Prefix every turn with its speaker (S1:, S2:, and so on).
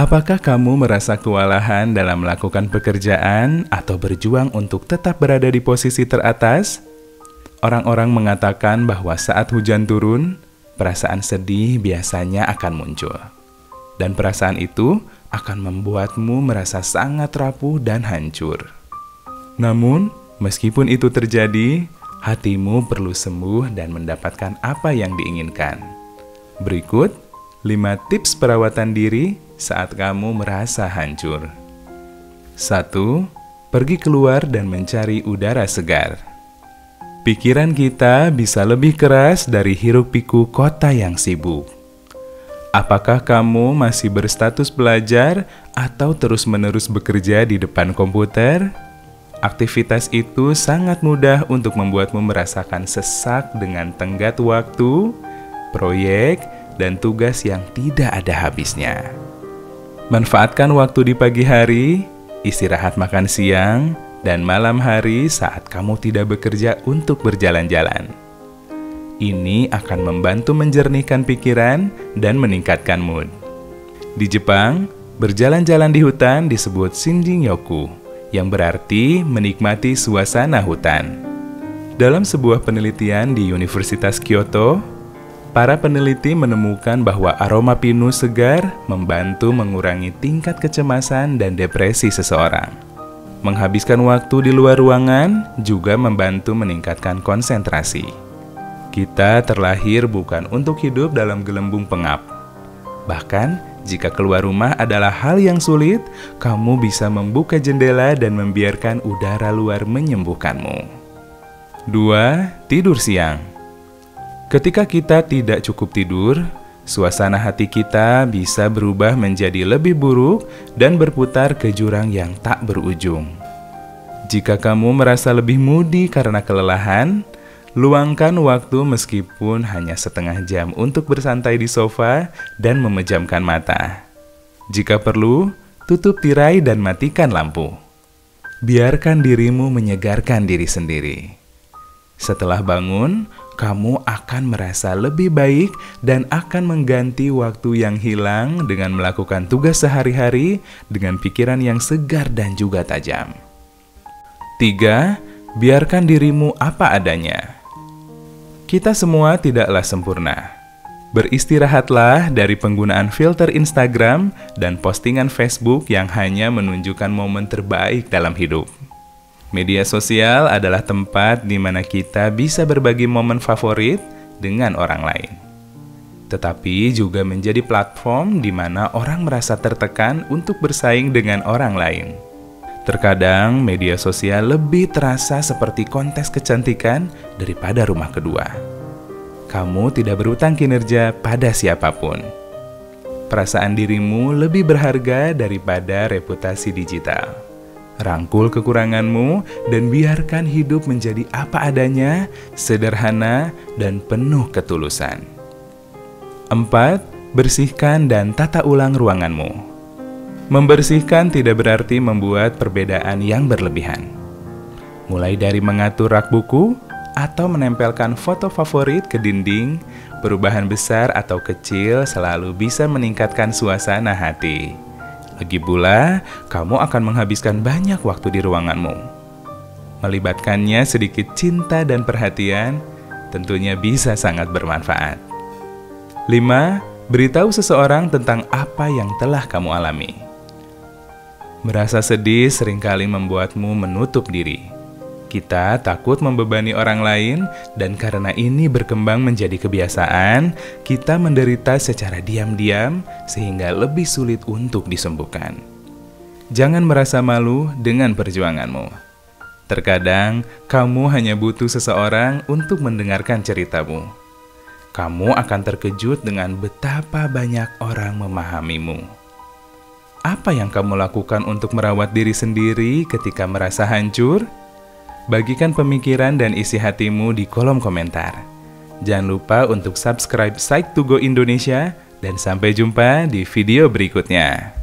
S1: Apakah kamu merasa kewalahan dalam melakukan pekerjaan atau berjuang untuk tetap berada di posisi teratas? Orang-orang mengatakan bahwa saat hujan turun, perasaan sedih biasanya akan muncul. Dan perasaan itu akan membuatmu merasa sangat rapuh dan hancur. Namun, meskipun itu terjadi, hatimu perlu sembuh dan mendapatkan apa yang diinginkan. Berikut 5 tips perawatan diri saat kamu merasa hancur. 1. Pergi keluar dan mencari udara segar. Pikiran kita bisa lebih keras dari hiruk-pikuk kota yang sibuk. Apakah kamu masih berstatus belajar atau terus-menerus bekerja di depan komputer? Aktivitas itu sangat mudah untuk membuatmu merasakan sesak dengan tenggat waktu, proyek, dan tugas yang tidak ada habisnya. Manfaatkan waktu di pagi hari, istirahat makan siang, dan malam hari saat kamu tidak bekerja untuk berjalan-jalan. Ini akan membantu menjernihkan pikiran dan meningkatkan mood. Di Jepang, berjalan-jalan di hutan disebut Shinjin-yoku, yang berarti menikmati suasana hutan. Dalam sebuah penelitian di Universitas Kyoto, Para peneliti menemukan bahwa aroma pinus segar membantu mengurangi tingkat kecemasan dan depresi seseorang. Menghabiskan waktu di luar ruangan juga membantu meningkatkan konsentrasi. Kita terlahir bukan untuk hidup dalam gelembung pengap. Bahkan, jika keluar rumah adalah hal yang sulit, kamu bisa membuka jendela dan membiarkan udara luar menyembuhkanmu. 2. Tidur siang Ketika kita tidak cukup tidur, suasana hati kita bisa berubah menjadi lebih buruk dan berputar ke jurang yang tak berujung. Jika kamu merasa lebih moody karena kelelahan, luangkan waktu meskipun hanya setengah jam untuk bersantai di sofa dan memejamkan mata. Jika perlu, tutup tirai dan matikan lampu. Biarkan dirimu menyegarkan diri sendiri. Setelah bangun, kamu akan merasa lebih baik dan akan mengganti waktu yang hilang dengan melakukan tugas sehari-hari dengan pikiran yang segar dan juga tajam. 3. Biarkan dirimu apa adanya. Kita semua tidaklah sempurna. Beristirahatlah dari penggunaan filter Instagram dan postingan Facebook yang hanya menunjukkan momen terbaik dalam hidup. Media sosial adalah tempat di mana kita bisa berbagi momen favorit dengan orang lain. Tetapi juga menjadi platform di mana orang merasa tertekan untuk bersaing dengan orang lain. Terkadang media sosial lebih terasa seperti kontes kecantikan daripada rumah kedua. Kamu tidak berutang kinerja pada siapa pun. Perasaan dirimu lebih berharga daripada reputasi digital. Rangkul kekuranganmu dan biarkan hidup menjadi apa adanya, sederhana, dan penuh ketulusan. 4. Bersihkan dan tata ulang ruanganmu. Membersihkan tidak berarti membuat perbedaan yang berlebihan. Mulai dari mengatur rak buku atau menempelkan foto favorit ke dinding, perubahan besar atau kecil selalu bisa meningkatkan suasana hati. Lagi pula, kamu akan menghabiskan banyak waktu di ruanganmu. Melibatkannya sedikit cinta dan perhatian tentunya bisa sangat bermanfaat. 5. Beritahu seseorang tentang apa yang telah kamu alami. Merasa sedih sering kali membuatmu menutup diri. Kita takut membebani orang lain, dan karena ini berkembang menjadi kebiasaan, kita menderita secara diam-diam sehingga lebih sulit untuk disembuhkan. Jangan merasa malu dengan perjuanganmu. Terkadang kamu hanya butuh seseorang untuk mendengarkan ceritamu. Kamu akan terkejut dengan betapa banyak orang memahamimu. Apa yang kamu lakukan untuk merawat diri sendiri ketika merasa hancur? Bagikan pemikiran dan isi hatimu di kolom komentar. Jangan lupa untuk subscribe Site to Go Indonesia dan sampai jumpa di video berikutnya.